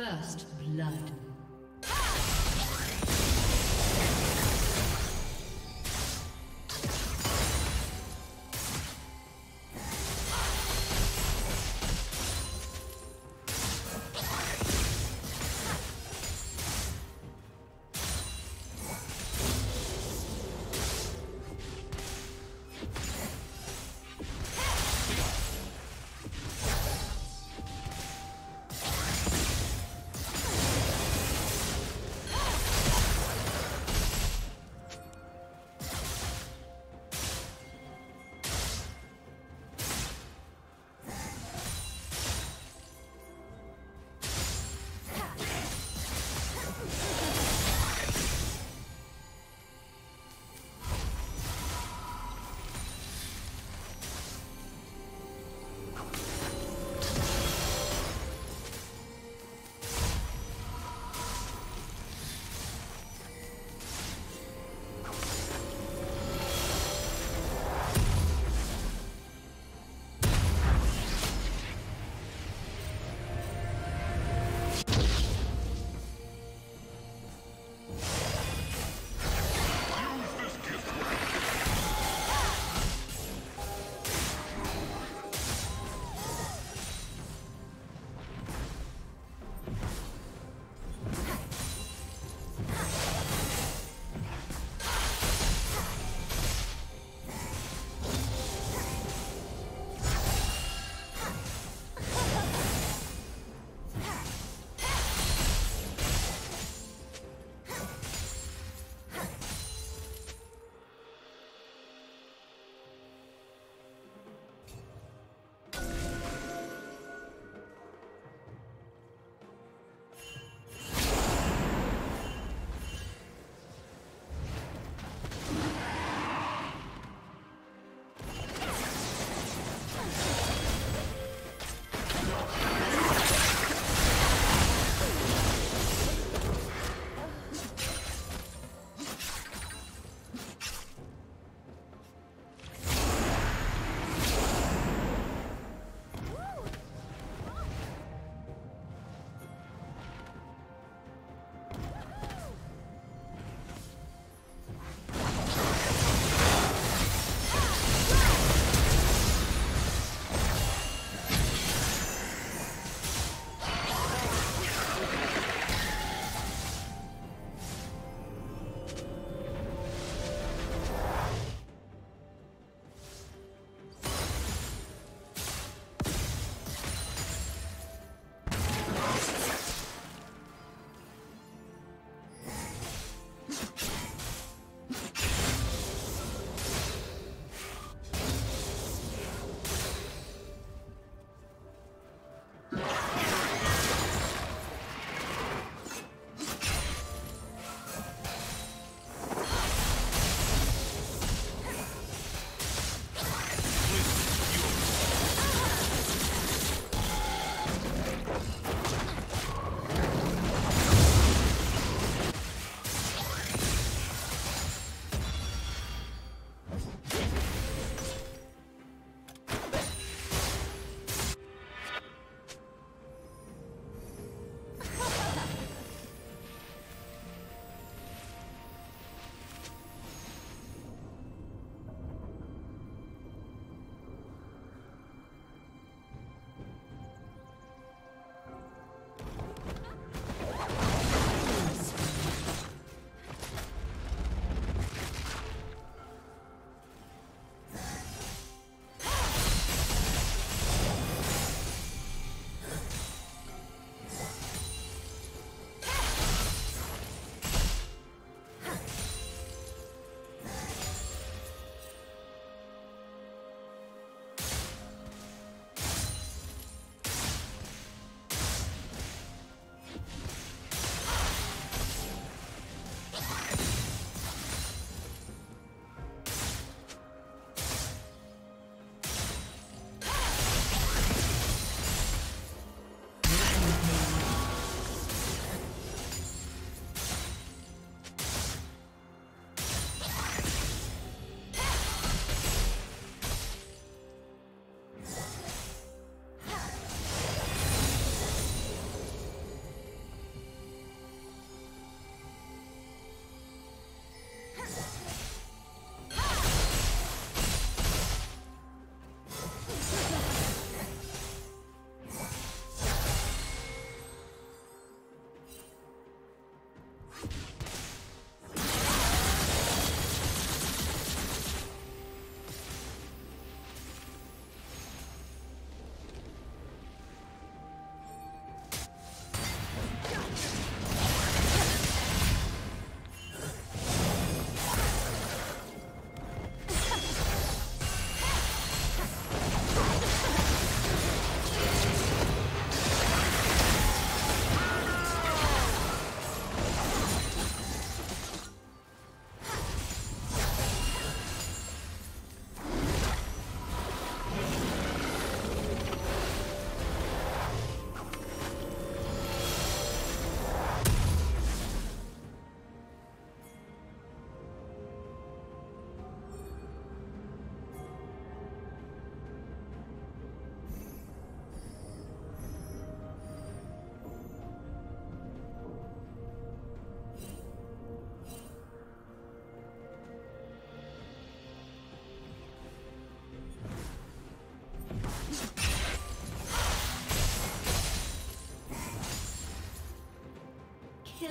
First blood.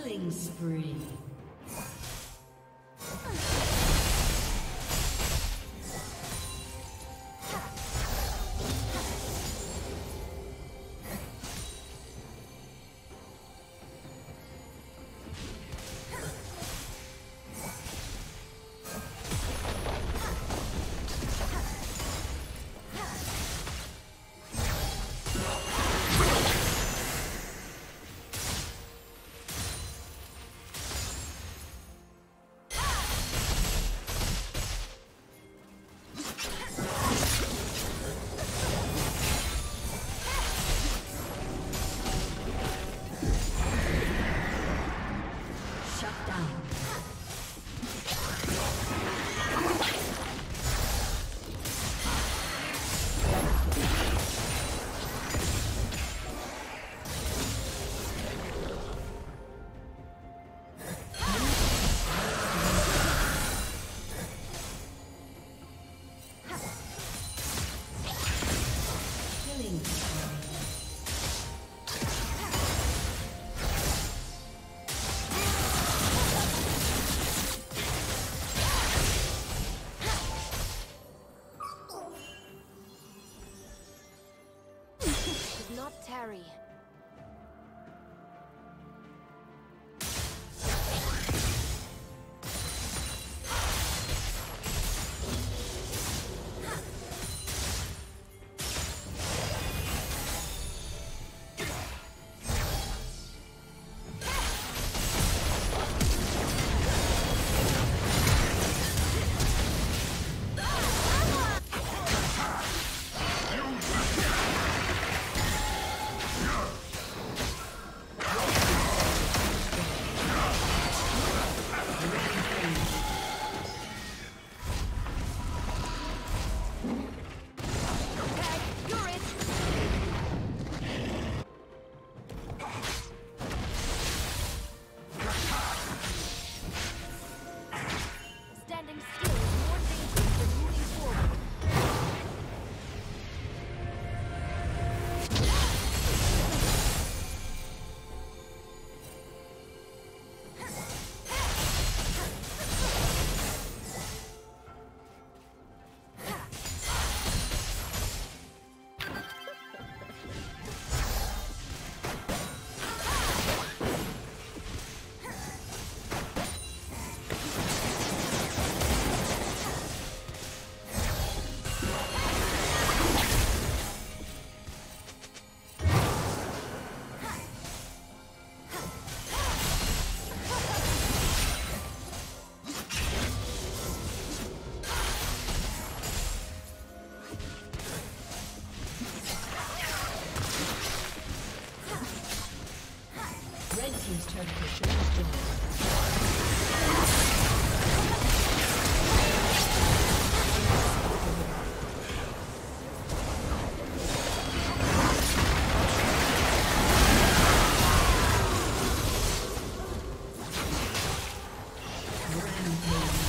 Killing spree. Rampage.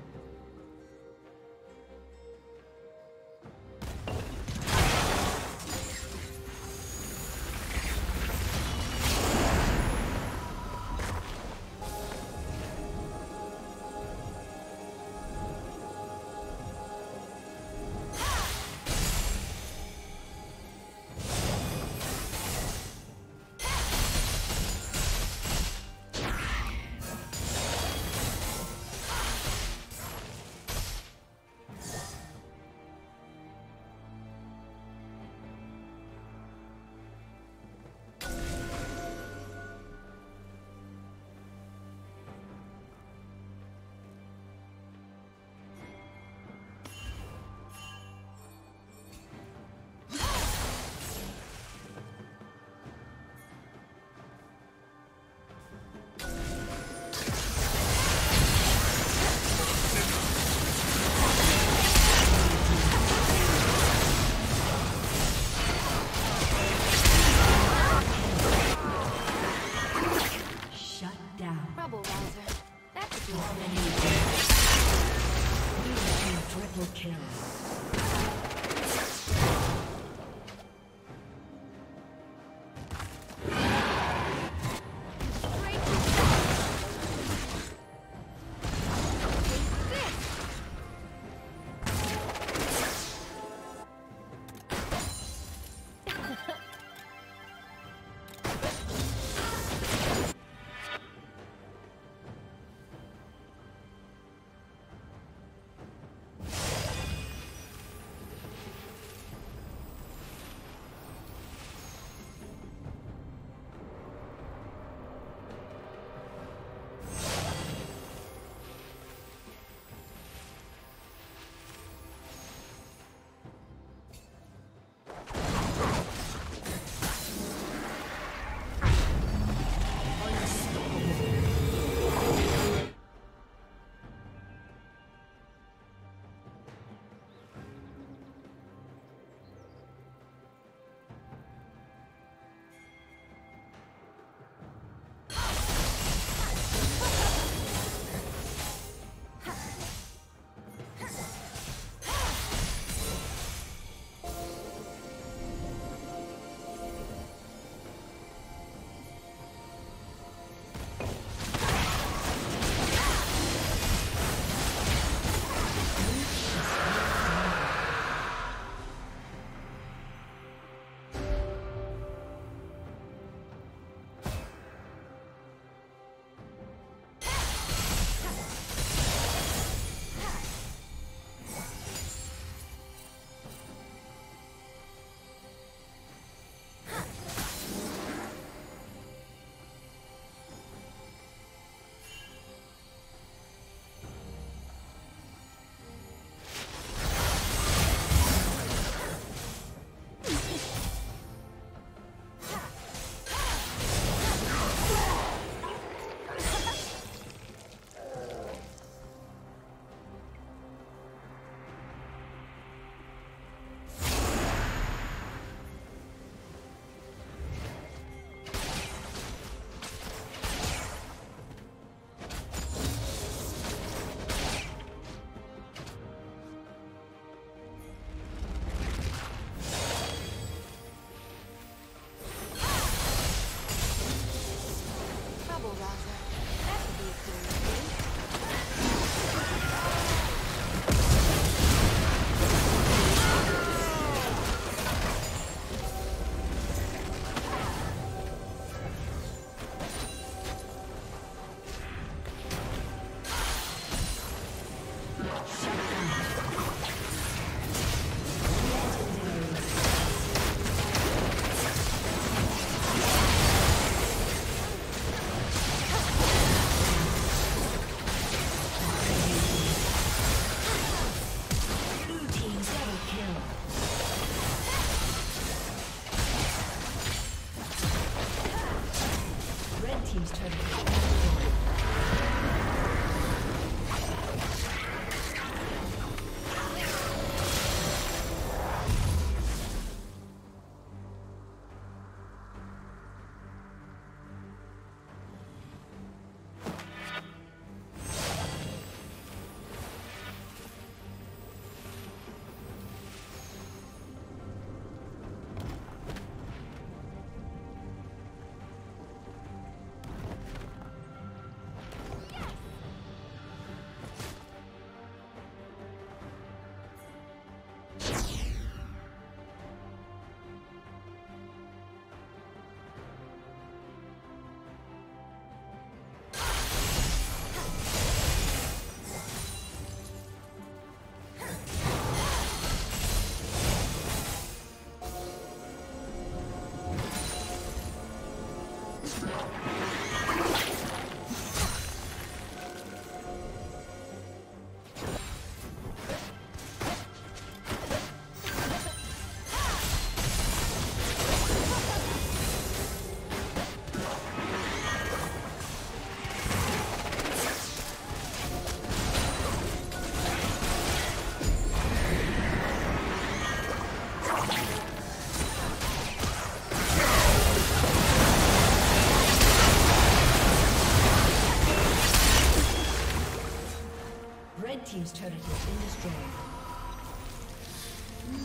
Destroyed.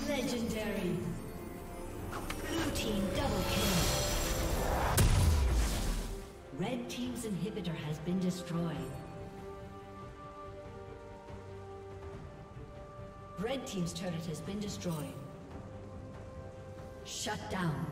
Legendary. Blue Team double kill. Red Team's inhibitor has been destroyed. Red Team's turret has been destroyed. Shut down.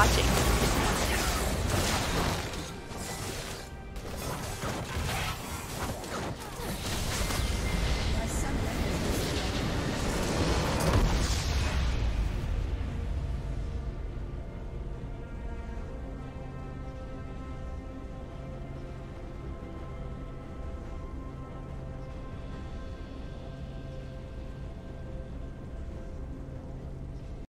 watching.